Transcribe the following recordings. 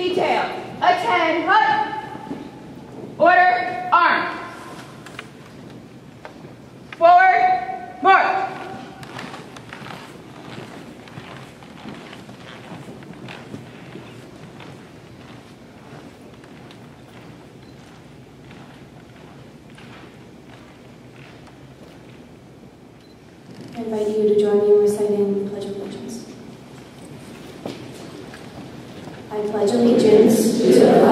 Detail. Attend. Hut. Order. Armed. Forward. March. I invite you to join me in reciting the Pledge of Allegiance. I pledge allegiance to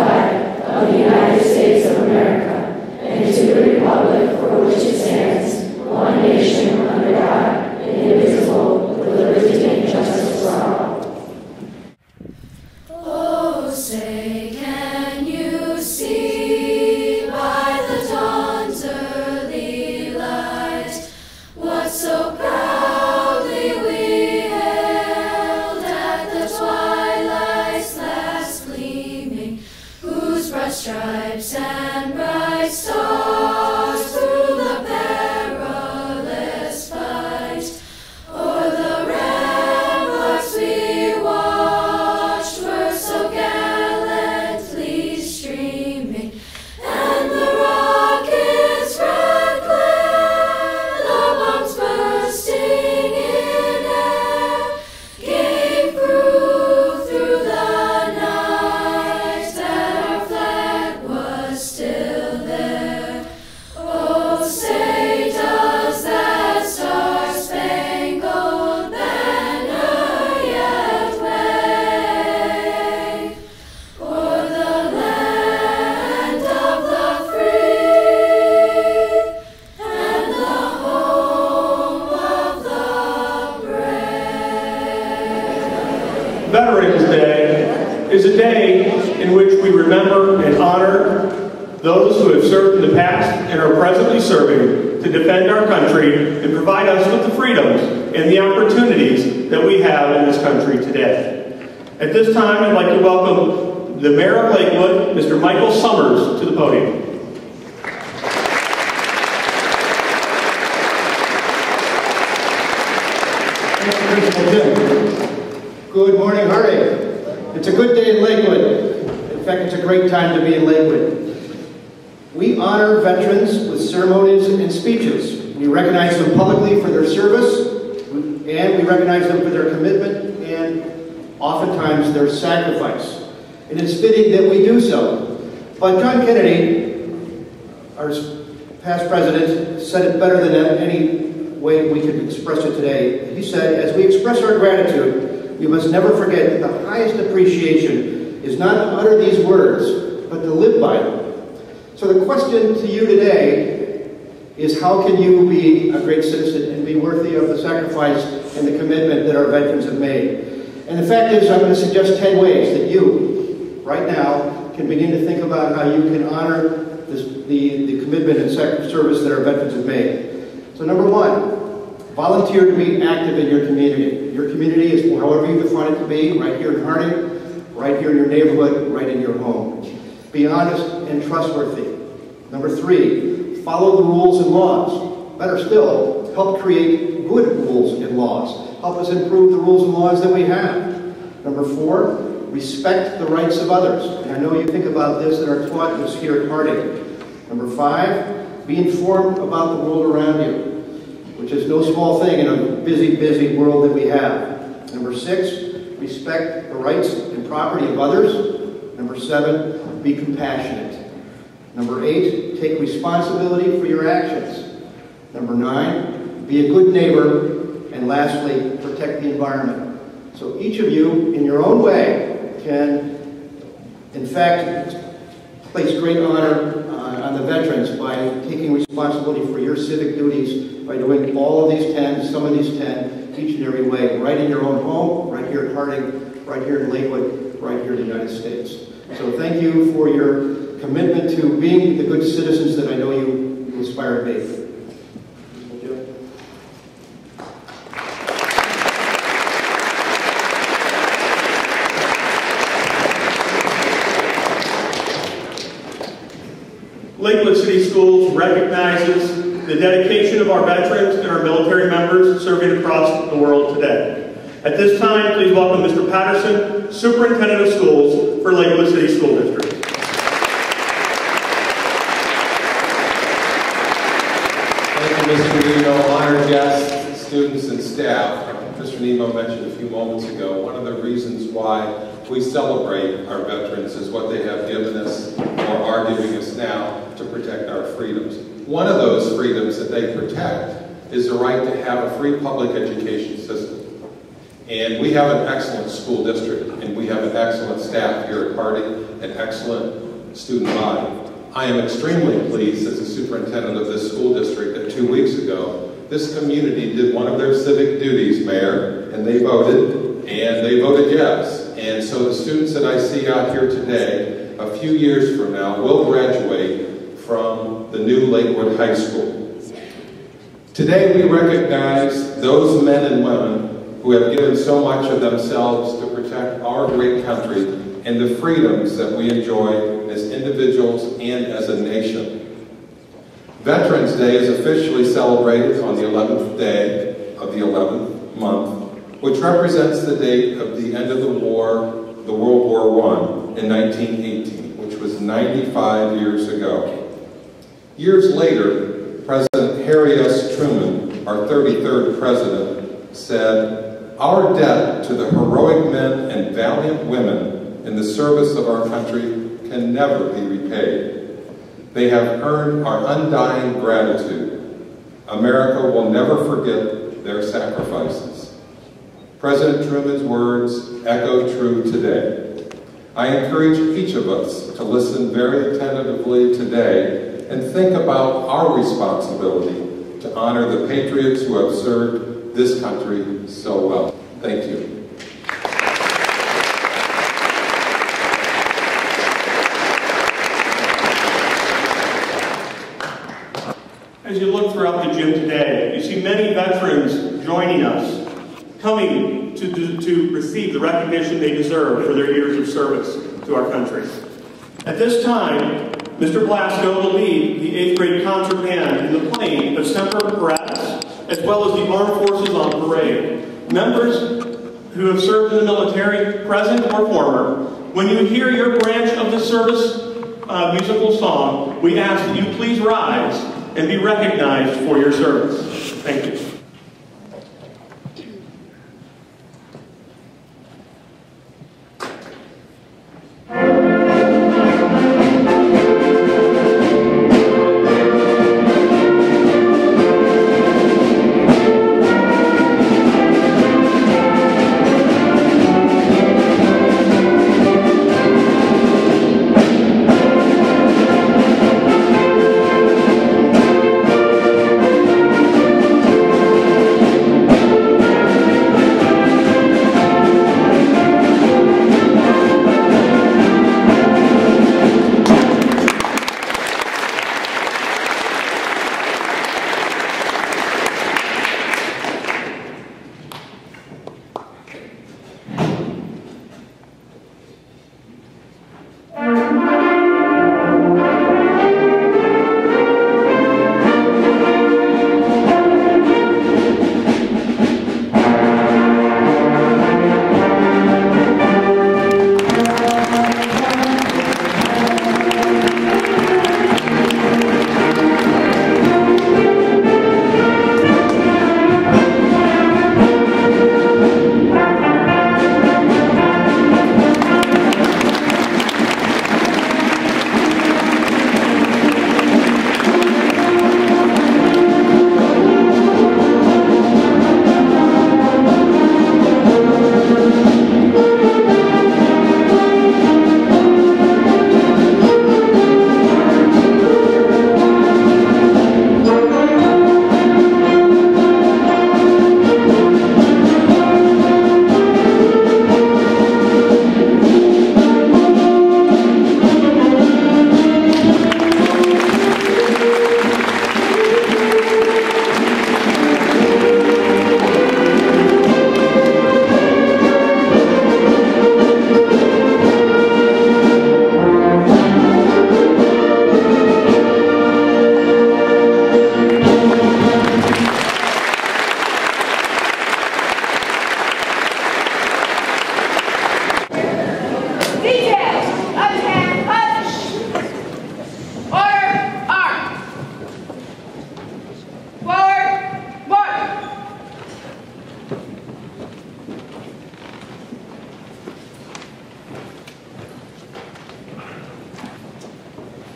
Veterans Day is a day in which we remember and honor those who have served in the past and are presently serving to defend our country and provide us with the freedoms and the opportunities that we have in this country today. At this time, I'd like to welcome the Mayor of Lakewood, Mr. Michael Summers, to the podium. Thank you. Good morning, Harding. It's a good day in Lakewood. In fact, it's a great time to be in Lakewood. We honor veterans with ceremonies and speeches. We recognize them publicly for their service, and we recognize them for their commitment and oftentimes their sacrifice. And it's fitting that we do so. But John Kennedy, our past president, said it better than any way we could express it today. He said, as we express our gratitude, we must never forget that the highest appreciation is not to utter these words, but to live by them. So the question to you today is how can you be a great citizen and be worthy of the sacrifice and the commitment that our veterans have made? And the fact is, I'm going to suggest 10 ways that you, right now, can begin to think about how you can honor this, the, the commitment and service that our veterans have made. So number one, volunteer to be active in your community. Your community is however you define it to be, right here in Harding, right here in your neighborhood, right in your home. Be honest and trustworthy. Number three, follow the rules and laws. Better still, help create good rules and laws. Help us improve the rules and laws that we have. Number four, respect the rights of others. And I know you think about this and are taught this here at Harding. Number five, be informed about the world around you, which is no small thing in a busy, busy world that we have. Number six, respect the rights and property of others. Number seven, be compassionate. Number eight, take responsibility for your actions. Number nine, be a good neighbor. And lastly, protect the environment. So each of you, in your own way, can, in fact, place great honor on the veterans by taking responsibility for your civic duties, by doing all of these 10, some of these 10, each and every way, right in your own home, right here at Harding, right here in Lakewood, right here in the United States. So thank you for your commitment to being the good citizens that I know you inspire to Lakewood City Schools recognizes the dedication of our veterans and our military members serving across the world today. At this time, please welcome Mr. Patterson, Superintendent of Schools for Lakewood City School District. Thank you, Mr. Nemo. Honored guests, students, and staff. Mr. Nemo mentioned a few moments ago, one of the reasons why we celebrate our veterans is what they have given us or are giving us now to protect our freedoms. One of those freedoms that they protect is the right to have a free public education system. And we have an excellent school district, and we have an excellent staff here at Harding, an excellent student body. I am extremely pleased as the superintendent of this school district that two weeks ago, this community did one of their civic duties, Mayor, and they voted, and they voted yes. And so the students that I see out here today, few years from now, will graduate from the new Lakewood High School. Today we recognize those men and women who have given so much of themselves to protect our great country and the freedoms that we enjoy as individuals and as a nation. Veterans Day is officially celebrated on the 11th day of the 11th month, which represents the date of the end of the war, the World War I in 1918, which was 95 years ago. Years later, President Harry S. Truman, our 33rd president, said, Our debt to the heroic men and valiant women in the service of our country can never be repaid. They have earned our undying gratitude. America will never forget their sacrifices. President Truman's words echo true today. I encourage each of us to listen very attentively today and think about our responsibility to honor the patriots who have served this country so well. Thank you. As you look throughout the gym today, you see many veterans joining us, coming to, to, to receive the recognition they deserve for their years of service to our country. At this time, Mr. Blasco will lead the 8th grade concert band in the playing of Semper Paratus, as well as the Armed Forces on Parade. Members who have served in the military, present or former, when you hear your branch of the service uh, musical song, we ask that you please rise and be recognized for your service. Thank you.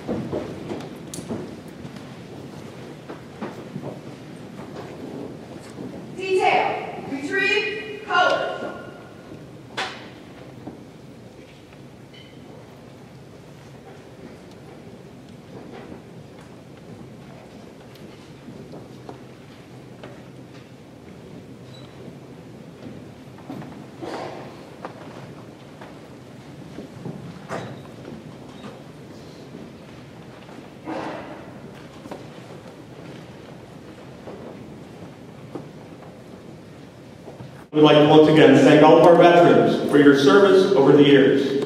何? We'd like to once again thank all of our veterans for your service over the years.